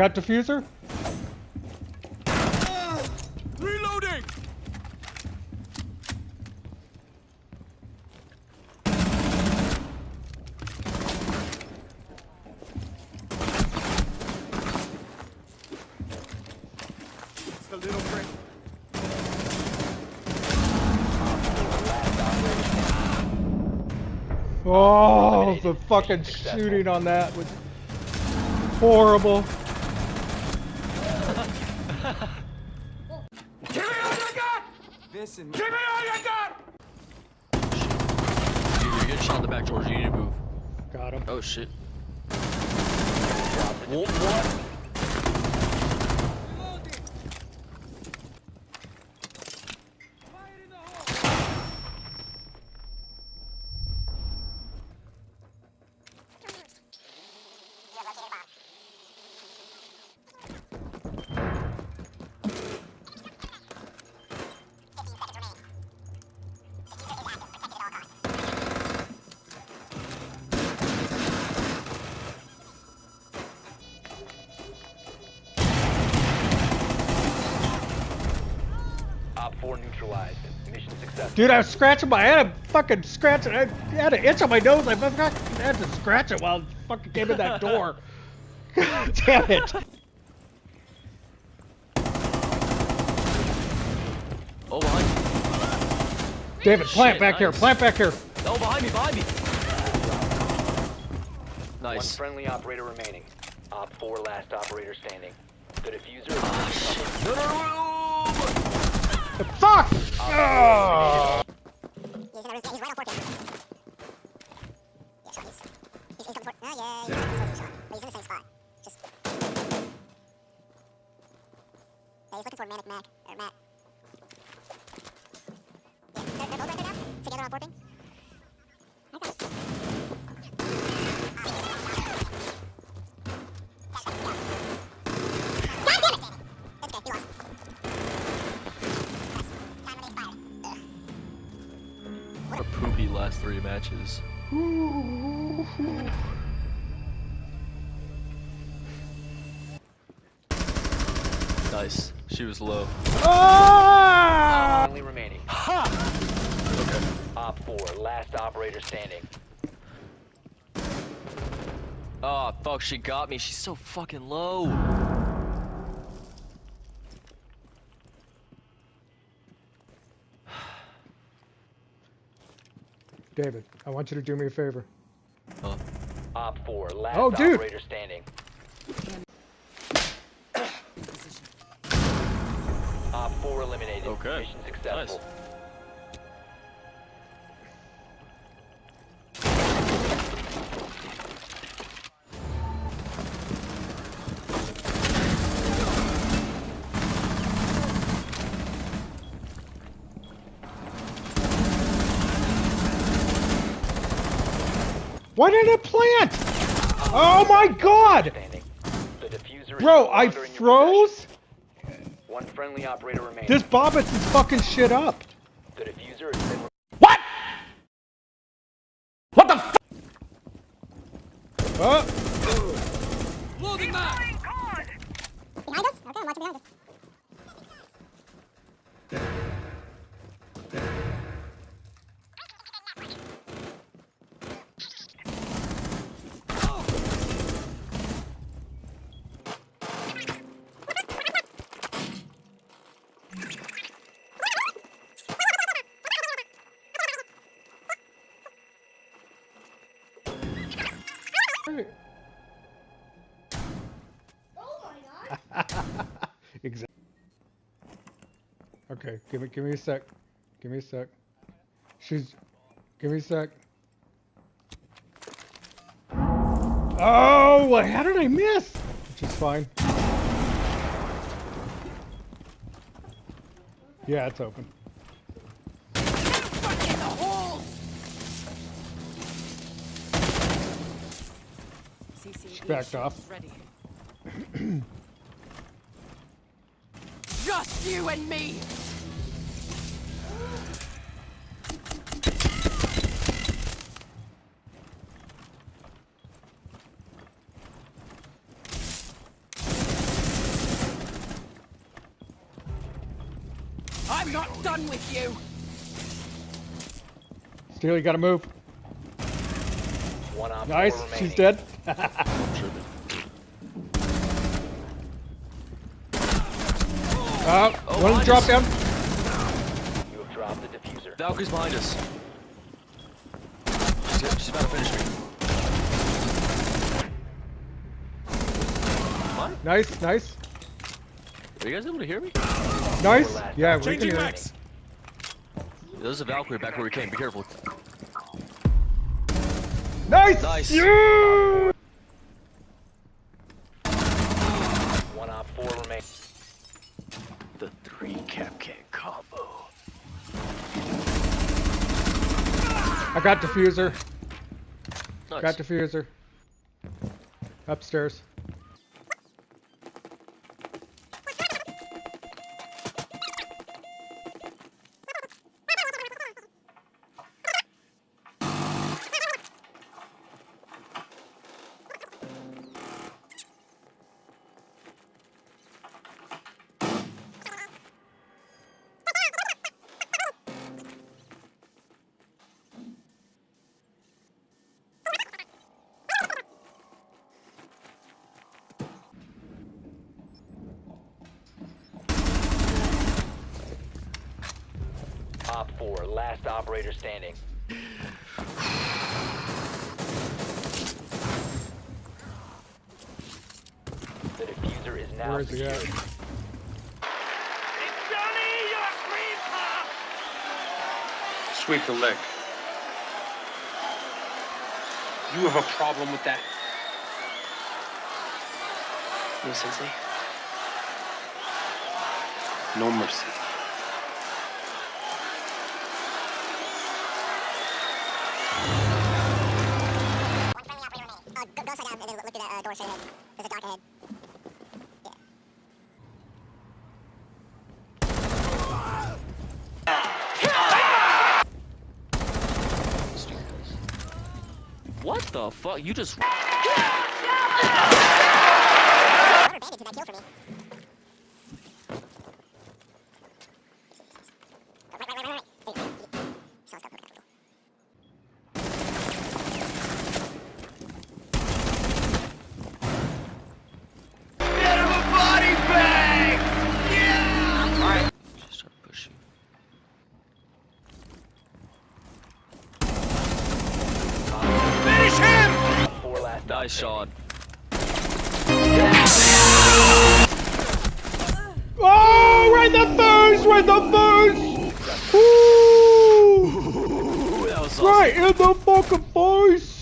got defuser. Reloading! It's a little break. Oh, the fucking shooting on that was horrible. Give me all you got! This and Give me all you got! You're you're getting shot in the back, George. You need to move. Got him. Oh shit. What? what? Neutralized. Mission successful. Dude, I was scratching my head. I fucking scratching. I had an itch on my nose. I fucking had to scratch it while it fucking came in that door. Damn it. Oh, behind me. David, plant Shit, back here. Plant back here. Oh, behind me, behind me. Nice. One friendly operator remaining. Op 4 last operator standing. The defuser Ah, is shit. No, no, no, no. Fuck! He's right on 14. Yeah, sure, he's, he's, he's coming for, yeah, he's coming for shot. But he's in the same spot. Just. Yeah, he's looking for Manic Mac, or. Yeah, they're, they're both right there now? Together on 14? Last three. Nice. She was low. Ah! friendly remaining. Okay. Op 4 last operator standing. Oh, fuck, she got me. She's so fucking low. David, I want you to do me a favor. Oh. Op 4 last Oh, dude. operator standing. Op 4 eliminated. Okay. Mission successful. Nice. Why didn't it plant? Oh my god! The defuser is Bro, I longer in your froze? One friendly operator remaining. This Bobbits is fucking shit up. The defuser uh. has been Oh, Loading back! Behind us? Okay, I'm watching behind us. Oh exactly. Okay, give me, give me a sec. Give me a sec. She's, give me a sec. Oh, how did I miss? Which is fine. Yeah, it's open. She backed off. Just you and me! I'm not done with you! Steely, gotta move. One op Nice. four She's dead. Uh, Oh, one drop down. You have dropped the defuser. Valkyrie's behind us. She's, she's about to finish me. Come. Nice, nice, Are you guys able to hear me? nice. Yeah, we Changing can hear. max. There's a Valkyrie back where we came. Be careful. Nice. Nice. Yeah! One op four remaining. The three cap can combo. I got defuser. Nice. Got defuser. Upstairs. Op four, last operator standing. The defuser is now Where is he at? secured. Sweep the leg. You have a problem with that? No, Sensei? Eh? No mercy. Look through that door straight ahead. There's a dock ahead. Yeah. What the fuck? You just. Four last Nice shot. Oh, right in the face! Right the face! Woo! Ooh, that was awesome. Right in the fucking face!